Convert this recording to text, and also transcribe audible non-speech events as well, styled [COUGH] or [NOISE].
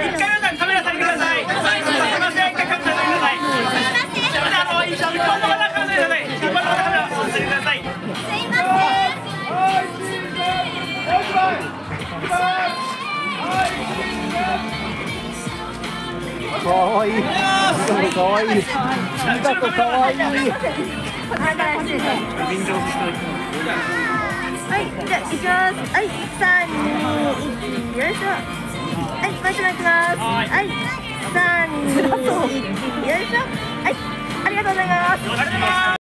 一回皆さんカメラ下げてください。すいません。一回カメラ下げてください。じゃああの一般の方カメラ下げてください。一般カメラ下げてくださいかわいい。かわいい。見たとかわいい。はい、じゃあ行きます。はい、三二一、よいしょ。はい、もう一枚いきます。はい、三 [LAUGHS] よいしょ。はい、ありがとうございます。ありがとうございます